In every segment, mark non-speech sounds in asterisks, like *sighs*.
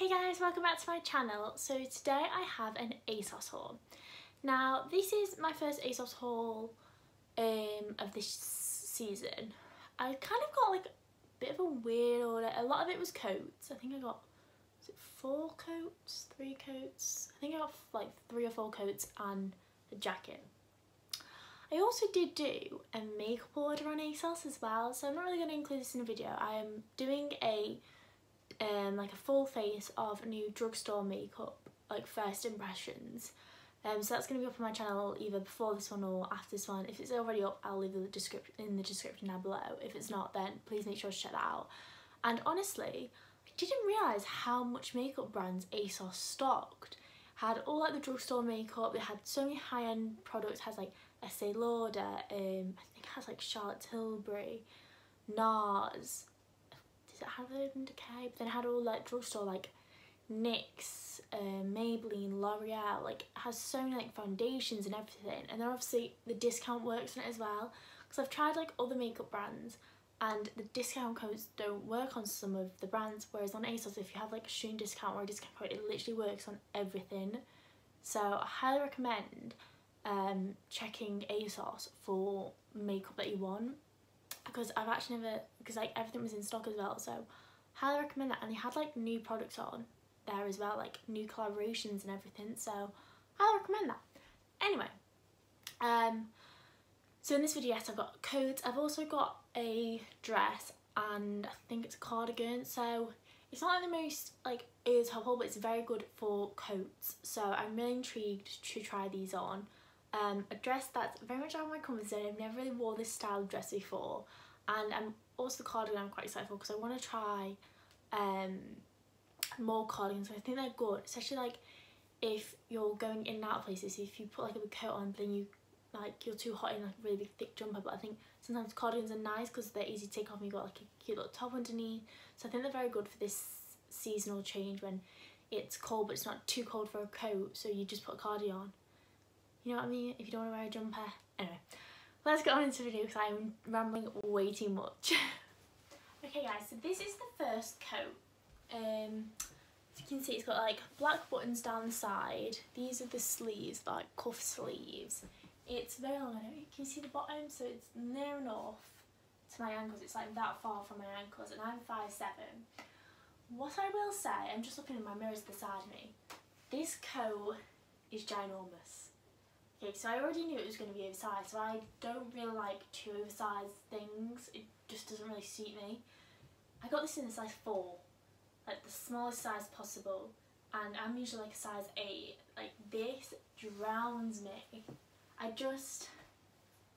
Hey guys, welcome back to my channel. So today I have an ASOS haul. Now this is my first ASOS haul um, of this season. I kind of got like a bit of a weird order. A lot of it was coats. I think I got it four coats, three coats. I think I got like three or four coats and a jacket. I also did do a makeup order on ASOS as well, so I'm not really going to include this in a video. I am doing a um, like a full face of new drugstore makeup, like first impressions. Um, so that's going to be up on my channel either before this one or after this one. If it's already up, I'll leave the description in the description down below. If it's not, then please make sure to check that out. And honestly, I didn't realise how much makeup brands ASOS stocked. Had all like the drugstore makeup, it had so many high-end products, has like Estee Lauder, um, I think it has like Charlotte Tilbury, NARS, it have Urban Decay? But then had all like drugstore like NYX, uh, Maybelline, L'Oreal, like has so many like foundations and everything. And then obviously the discount works on it as well. Because I've tried like other makeup brands and the discount codes don't work on some of the brands. Whereas on ASOS, if you have like a student discount or a discount code, it literally works on everything. So I highly recommend um, checking ASOS for makeup that you want because I've actually never because like everything was in stock as well so highly recommend that. And they had like new products on there as well like new collaborations and everything so highly recommend that. Anyway um so in this video yes I've got coats. I've also got a dress and I think it's a cardigan so it's not like the most like is helpful but it's very good for coats. So I'm really intrigued to try these on um, a dress that's very much out of my comfort zone. I've never really wore this style of dress before and I'm also the cardigan I'm quite excited for because I want to try um, more cardigans. I think they're good, especially like if you're going in and out of places. If you put like a big coat on, then you like you're too hot in like a really big thick jumper. But I think sometimes cardigans are nice because they're easy to take off. and You got like a cute little top underneath, so I think they're very good for this seasonal change when it's cold but it's not too cold for a coat. So you just put a cardigan on. You know what I mean? If you don't want to wear a jumper. Anyway, let's get on into the video because I'm rambling way too much. *laughs* okay guys, so this is the first coat. Um, as you can see, it's got like black buttons down the side. These are the sleeves, like cuff sleeves. It's very long, I you can see the bottom, so it's near enough to my ankles. It's like that far from my ankles, and I'm 5'7". What I will say, I'm just looking in my mirrors beside me, this coat is ginormous. Okay, so I already knew it was going to be oversized, so I don't really like too oversized things. It just doesn't really suit me. I got this in a size 4, like the smallest size possible, and I'm usually like a size 8. Like, this drowns me. I just,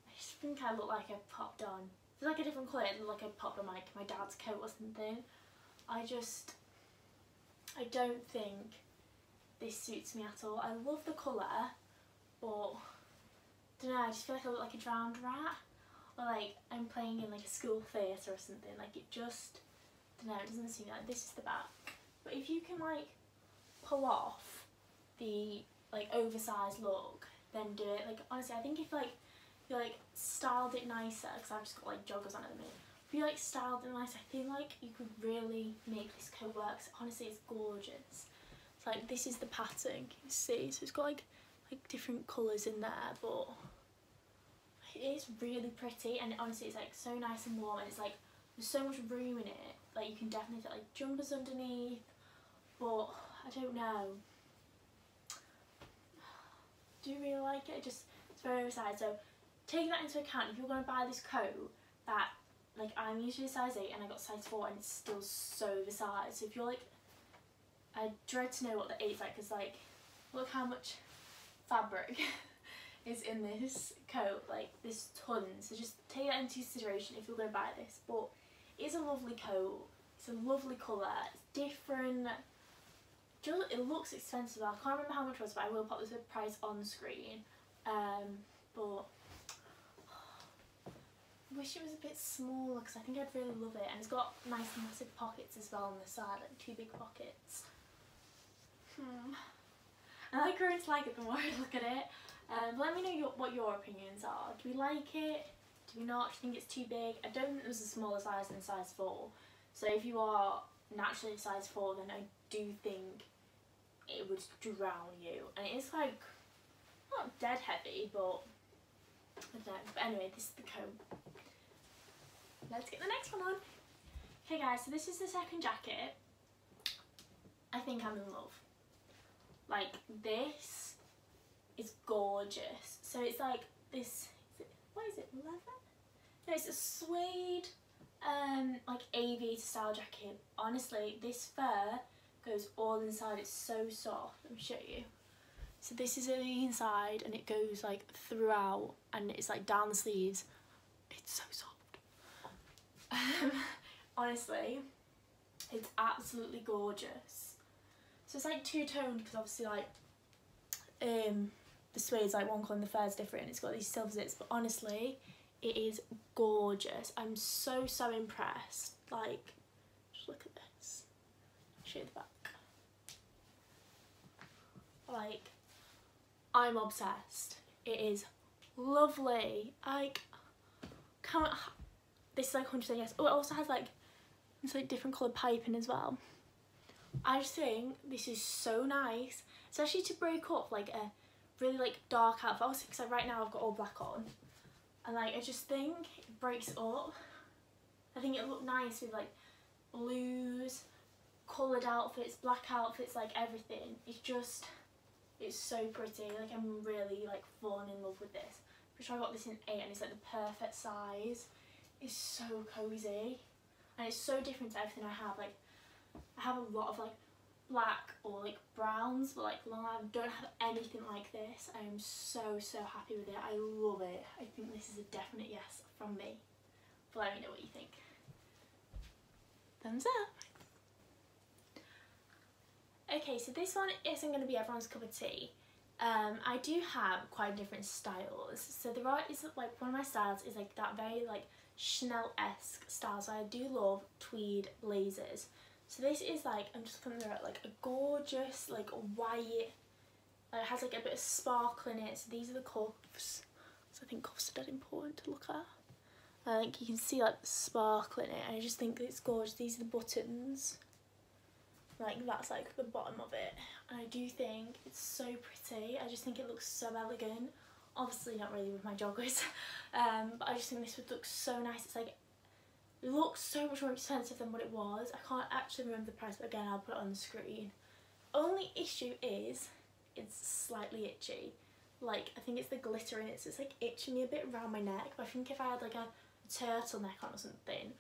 I just think I look like I've popped on. It's like a different colour, it like I popped on like my dad's coat or something. I just, I don't think this suits me at all. I love the colour, but I don't know, I just feel like I look like a drowned rat. Or like I'm playing in like a school theatre or something. Like it just I don't know it doesn't seem like this is the back. But if you can like pull off the like oversized look then do it. Like honestly I think if like you like styled it nicer because I've just got like joggers on at the minute. If you like styled it nice I feel like you could really make this coat work. Honestly it's gorgeous. It's like this is the pattern you see? So it's got like like different colours in there but it is really pretty and honestly it's like so nice and warm and it's like there's so much room in it. Like you can definitely fit like jumpers underneath but I don't know. Do you really like it? just it's very oversized. So taking that into account if you're going to buy this coat that like I'm usually size 8 and I got size 4 and it's still so oversized. So if you're like I dread to know what the 8's like because like look how much fabric *laughs* is in this coat, like this ton. So just take that into consideration if you're going to buy this. But it's a lovely coat, it's a lovely colour, it's different. It looks expensive, I can't remember how much it was, but I will pop this price on screen. Um, but I *sighs* wish it was a bit smaller because I think I'd really love it. And it's got nice massive pockets as well on the side, like two big pockets. Hmm. I like her it's like it the more *laughs* I look at it. Um, let me know your, what your opinions are. Do we like it? Do we not? Do you think it's too big? I don't think it was a smaller size than size 4. So if you are naturally size 4 then I do think it would drown you and it is like not dead heavy but I don't know but anyway this is the coat let's get the next one on okay guys so this is the second jacket I think I'm in love like this is gorgeous so it's like this is it, what is it leather no it's a suede um like aviator style jacket honestly this fur goes all inside. It's so soft. Let me show you. So this is the inside and it goes like throughout and it's like down the sleeves. It's so soft. Um, *laughs* honestly, it's absolutely gorgeous. So it's like two-toned because obviously like um, the suede's like one colour and the fur's different. It's got these silver zits but honestly it is gorgeous. I'm so so impressed. Like, just look at this. Show you the back. Like, I'm obsessed. It is lovely. Like, can't, this is like 100% yes. Oh, it also has like, it's like different coloured piping as well. I just think this is so nice, especially to break up like a really like dark outfit. Also, because right now I've got all black on, and like I just think it breaks up. I think it look nice with like blues, coloured outfits, black outfits, like everything. It's just it's so pretty. Like I'm really like falling in love with this. Which I got this in eight and it's like the perfect size. It's so cozy. And it's so different to everything I have. Like I have a lot of like black or like browns but like long I don't have anything like this. I am so so happy with it. I love it. I think this is a definite yes from me. But let me know what you think. Thumbs up. Okay, so this one isn't going to be everyone's cup of tea. Um, I do have quite different styles. So there are, is like one of my styles is like that very like Chanel-esque style. So I do love tweed blazers. So this is like, I'm just coming through like a gorgeous like white, like it has like a bit of sparkle in it. So these are the cuffs. So I think cuffs are dead important to look at. I think you can see like the sparkle in it. I just think it's gorgeous. These are the buttons like that's like the bottom of it and I do think it's so pretty I just think it looks so elegant obviously not really with my joggers *laughs* um, but I just think this would look so nice it's like looks so much more expensive than what it was. I can't actually remember the price but again I'll put it on the screen. Only issue is it's slightly itchy. Like I think it's the glitter in it so it's like itching me a bit around my neck but I think if I had like a turtleneck on or something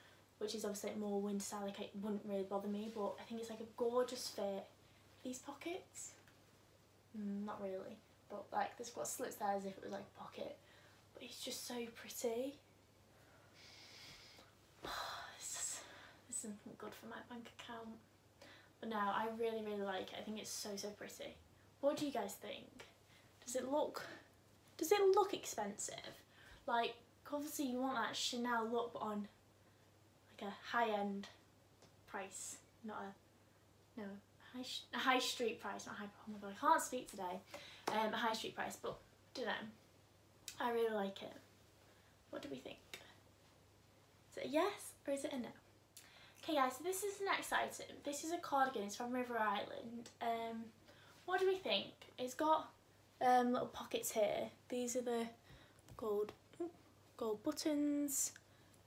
which is obviously more winter style, like it wouldn't really bother me, but I think it's like a gorgeous fit. These pockets, mm, not really, but like there's got slits there as if it was like a pocket, but it's just so pretty. this, isn't good for my bank account. But no, I really, really like it. I think it's so, so pretty. What do you guys think? Does it look, does it look expensive? Like, obviously you want that Chanel look on like a high-end price, not a, no, high, high street price, not high, oh my god, I can't speak today, um, a high street price, but, don't know, I really like it. What do we think? Is it a yes or is it a no? Okay guys, so this is the next item. This is a cardigan, it's from River Island. Um, what do we think? It's got um, little pockets here. These are the gold, gold buttons.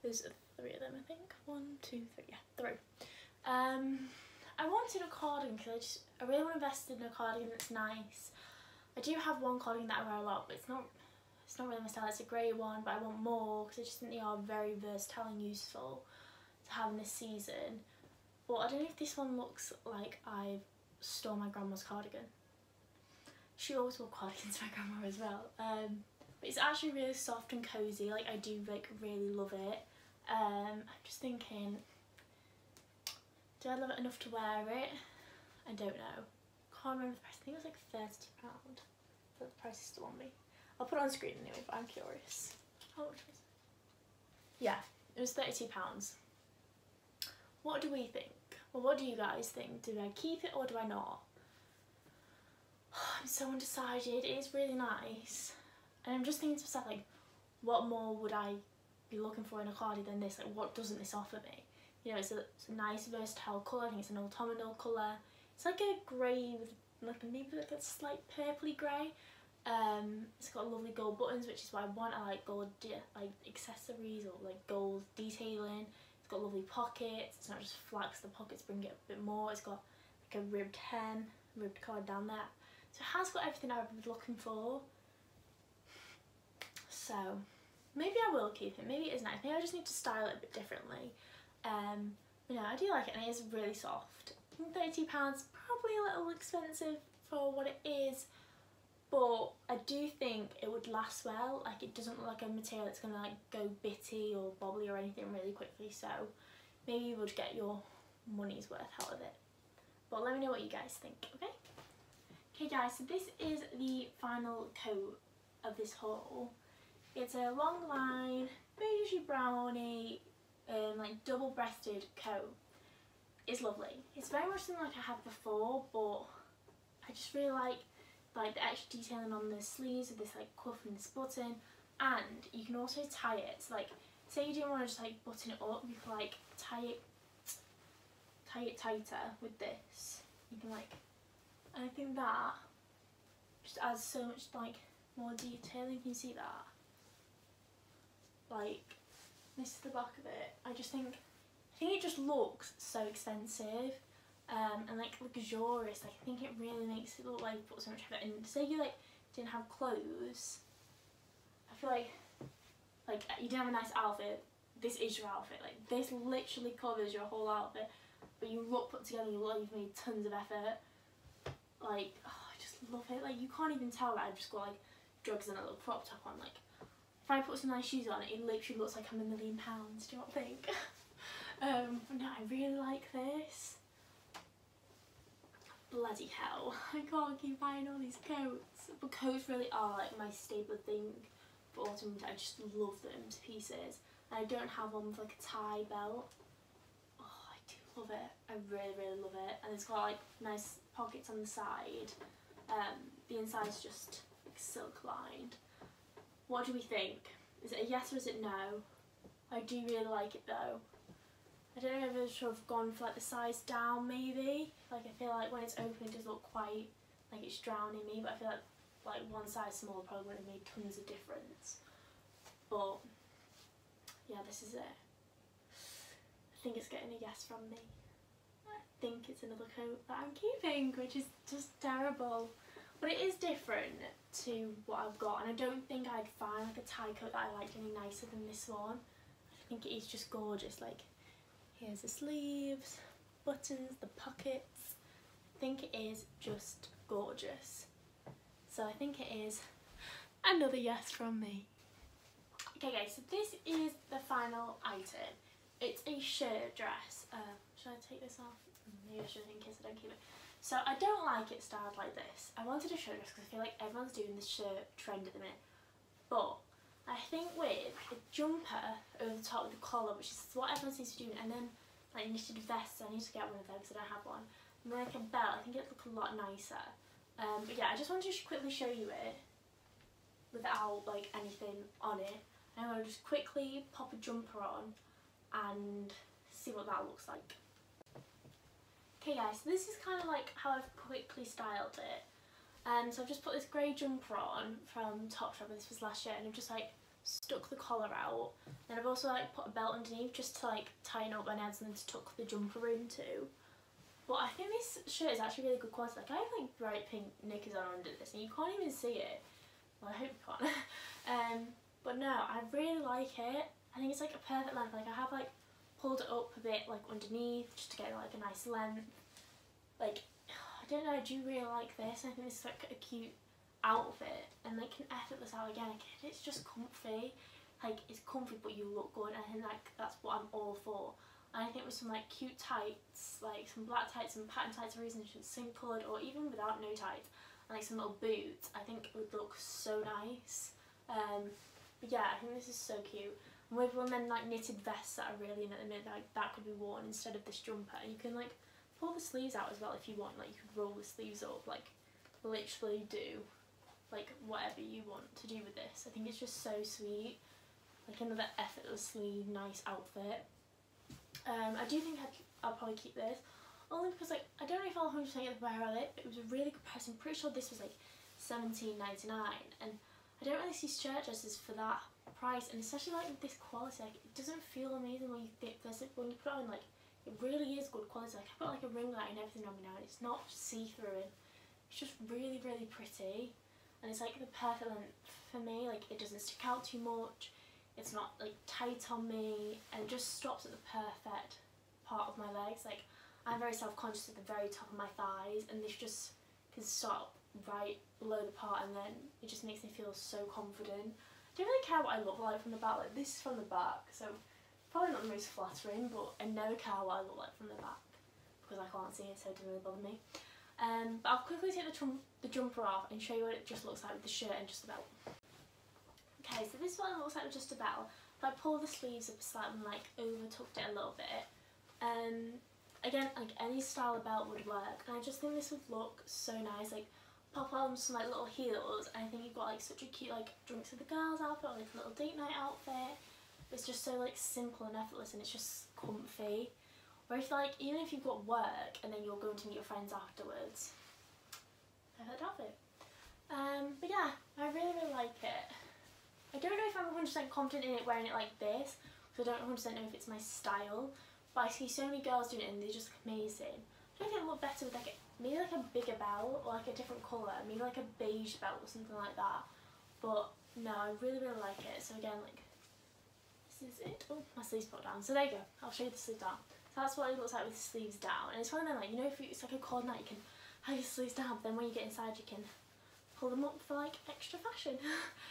There's three of them, I think. One, two, three. Yeah, three. Um, I wanted a cardigan because I just I really want to invest in a cardigan that's nice. I do have one cardigan that I wear a lot, but it's not it's not really my style. It's a grey one, but I want more because I just think they are very versatile and useful have this season. But I don't know if this one looks like I've stole my grandma's cardigan. She always wore cardigans, my grandma as well. Um, but it's actually really soft and cosy. Like I do like really love it. Um, I'm just thinking, do I love it enough to wear it? I don't know. Can't remember the price. I think it was like £30. But the price is still on me. I'll put it on screen anyway, but I'm curious. How much was it? Yeah, it was £32. What do we think? Well, what do you guys think? Do I keep it or do I not? *sighs* I'm so undecided. It is really nice. And I'm just thinking to myself, like, what more would I be looking for in a cardi than this? Like, what doesn't this offer me? you know, it's a, it's a nice versatile colour. I think it's an autumnal colour. It's like a grey with like maybe like a slight purpley grey. Um, it's got lovely gold buttons, which is why I want. I like gold like accessories or like gold detailing. It's got lovely pockets. It's not just flat the pockets bring it a bit more. It's got like a ribbed hem, ribbed collar down there. So it has got everything I've been looking for. So maybe I will keep it. Maybe it is nice. Maybe I just need to style it a bit differently. Um, but no, I do like it and it is really soft. I think £32 probably a little expensive for what it is but I do think it would last well. Like it doesn't look like a material that's gonna like go bitty or bobbly or anything really quickly so maybe you would get your money's worth out of it. But let me know what you guys think okay? Okay guys so this is the final coat of this haul. It's a long line beigey brownie um, like double breasted coat. It's lovely. It's very much something like I had before but I just really like like the extra detailing on the sleeves with this like cuff and this button. And you can also tie it so like say you didn't want to just like button it up you can like tie it tie it tighter with this. You can like and I think that just adds so much like more detailing. Can you see that? Like this is the back of it. I just think I think it just looks so expensive um, and like luxurious. Like I think it really makes it look like you put so much effort in. Say you like didn't have clothes, I feel like like you didn't have a nice outfit. This is your outfit. Like this literally covers your whole outfit, but you look put together. You look like you've made tons of effort. Like oh, I just love it. Like you can't even tell that I've just got like drugs and a little crop top on. Like if I put some nice shoes on, it literally looks like I'm a million pounds. Do you not think? *laughs* um, no, I really like this bloody hell, *laughs* I can't keep buying all these coats. But coats really are like my staple thing for autumn. I just love them to pieces. And I don't have one with like a tie belt. Oh, I do love it. I really, really love it. And it's got like nice pockets on the side. Um, the inside's just like silk lined. What do we think? Is it a yes or is it no? I do really like it though. I don't know if it's sort of gone for like the size down maybe. Like I feel like when it's open it does look quite like it's drowning me but I feel like like one size smaller probably would have made tons of difference. But yeah this is it. I think it's getting a yes from me. I think it's another coat that I'm keeping which is just terrible. But it is different to what I've got and I don't think I'd find like a tie coat that I liked any nicer than this one. I think it is just gorgeous like Here's the sleeves, buttons, the pockets. I think it is just gorgeous. So I think it is another yes from me. Okay guys, so this is the final item. It's a shirt dress. Uh, should I take this off? Maybe I should in case I don't keep it. So I don't like it styled like this. I wanted a shirt dress because I feel like everyone's doing the shirt trend at the minute. But I think with a jumper over the top with the collar, which is what everyone seems to do, and then like knitted vests, I need to get one of them because I don't have one. And like a belt, I think it'd look a lot nicer. Um, but yeah, I just wanted to quickly show you it without like anything on it. I'm going to just quickly pop a jumper on and see what that looks like. Okay guys, so this is kind of like how I've quickly styled it. Um, so I've just put this grey jumper on from Topshop, this was last year, and I've just like stuck the collar out. Then I've also like put a belt underneath just to like tighten up my nails and then to tuck the jumper into. But I think this shirt is actually really good quality. Like I have like bright pink knickers on under this and you can't even see it. Well I hope you can't. *laughs* um, but no, I really like it. I think it's like a perfect length. Like I have like pulled it up a bit like underneath just to get like a nice length. Like I don't know, I do really like this. I think is like a cute outfit and like an effortless out again. It's just comfy. Like it's comfy but you look good and I think like that's what I'm all for. And I think with some like cute tights, like some black tights and pattern tights for reasons same coloured or even without no tights and like some little boots, I think it would look so nice. Um, but yeah, I think this is so cute. And with one then like knitted vests that are really in at the minute, like that could be worn instead of this jumper. You can like pull the sleeves out as well if you want like you could roll the sleeves up like literally do like whatever you want to do with this I think it's just so sweet like another effortlessly nice outfit Um, I do think I'd, I'll probably keep this. Only because like I don't know if I'll 100% get the wear of it, but it was a really good price. I'm pretty sure this was like 17.99 and I don't really see shirt dresses for that price and especially like with this quality like it doesn't feel amazing when you think this when you put it on like it really is good quality. Like I put like a ring light and everything on me now and it's not see-through. It's just really really pretty and it's like the perfect length for me. Like it doesn't stick out too much. It's not like tight on me and it just stops at the perfect part of my legs. Like I'm very self-conscious at the very top of my thighs and this just can stop right below the part and then it just makes me feel so confident. I don't really care what I look like from the back, like this is from the back so probably not the most flattering but I never care what I look like from the back because I can't see it so it doesn't really bother me. Um, but I'll quickly take the, the jumper off and show you what it just looks like with the shirt and just a belt. Okay, so this it looks like with just a belt. If I pull the sleeves up slightly and like over tucked it a little bit, um, again, like any style of belt would work and I just think this would look so nice. Like pop on some like little heels and I think you've got like such a cute like drinks with the girls outfit or like a little date night outfit. It's just so like simple and effortless and it's just comfy. If like even if you've got work and then you're going to meet your friends afterwards. Perfect outfit. Um, but yeah, I really really like it. I don't know if I'm 100% confident in it wearing it like this because I don't 100% know if it's my style. But I see so many girls doing it and they're just amazing. I think it would look better with like a maybe like a bigger belt or like a different colour, maybe like a beige belt or something like that. But no, I really really like it. So again, like is it. Oh, my sleeves put down. So there you go. I'll show you the sleeves down. So that's what it looks like with the sleeves down. And it's one of them like you know if it's like a cold night, you can have your sleeves down. But then when you get inside, you can pull them up for like extra fashion.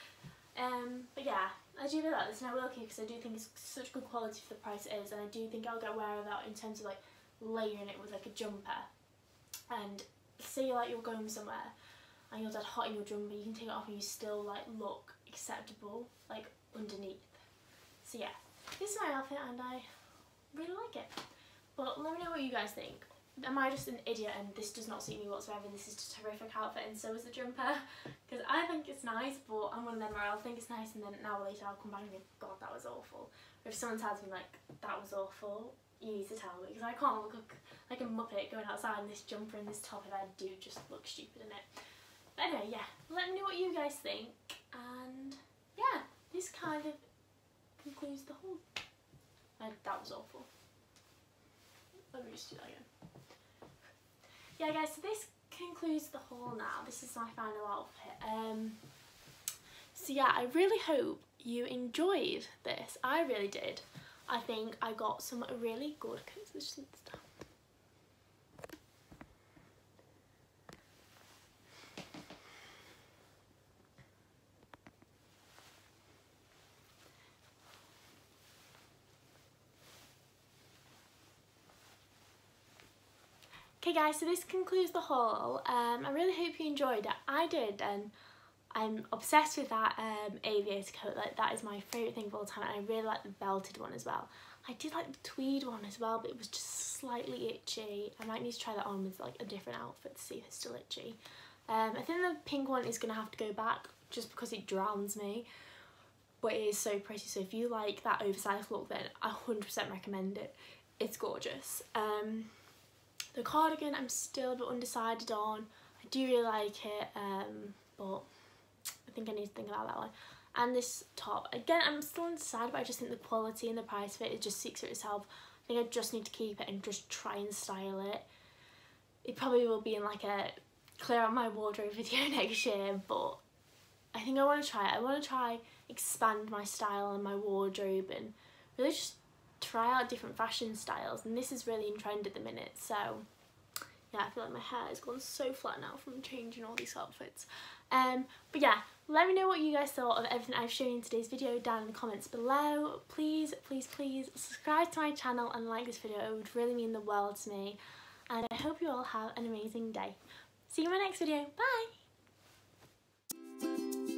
*laughs* um, but yeah, I do really like this and I because I do think it's such good quality for the price it is and I do think I'll get wear of that in terms of like layering it with like a jumper and say like you're going somewhere and you're dead hot in your jumper, you can take it off and you still like look acceptable like underneath. So yeah, this is my outfit and I really like it. But let me know what you guys think. Am I just an idiot and this does not suit me whatsoever this is just a horrific outfit and so is the jumper? *laughs* Because I think it's nice but I'm one of them where I'll think it's nice and then an hour later I'll come back and think, God that was awful. Or if someone tells me like, that was awful, you need to tell me because I can't look like a muppet going outside in this jumper and this top if I do just look stupid in it. But anyway, yeah, let me know what you guys think and yeah, this kind of concludes the whole. Uh, that was awful. Let me just do that again. Yeah guys, so this concludes the haul now. This is my final outfit. Um, so yeah, I really hope you enjoyed this. I really did. I think I got some really good composition stuff. Guys, so this concludes the haul. Um, I really hope you enjoyed it. I did and I'm obsessed with that um, aviator coat, like that is my favourite thing of all time and I really like the belted one as well. I did like the tweed one as well but it was just slightly itchy. I might need to try that on with like a different outfit to see if it's still itchy. Um, I think the pink one is going to have to go back just because it drowns me but it is so pretty so if you like that oversized look then I 100% recommend it. It's gorgeous. Um, the cardigan I'm still a bit undecided on. I do really like it um, but I think I need to think about that one. And this top, again, I'm still undecided, but I just think the quality and the price of it, it just speaks for itself. I think I just need to keep it and just try and style it. It probably will be in like a clear out my wardrobe *laughs* video next year, but I think I want to try it. I want to try expand my style and my wardrobe and really just try out different fashion styles. And this is really in trend at the minute, so yeah, I feel like my hair has gone so flat now from changing all these outfits. Um, but yeah, let me know what you guys thought of everything I've shown in today's video down in the comments below. Please, please, please subscribe to my channel and like this video. It would really mean the world to me. And I hope you all have an amazing day. See you in my next video. Bye!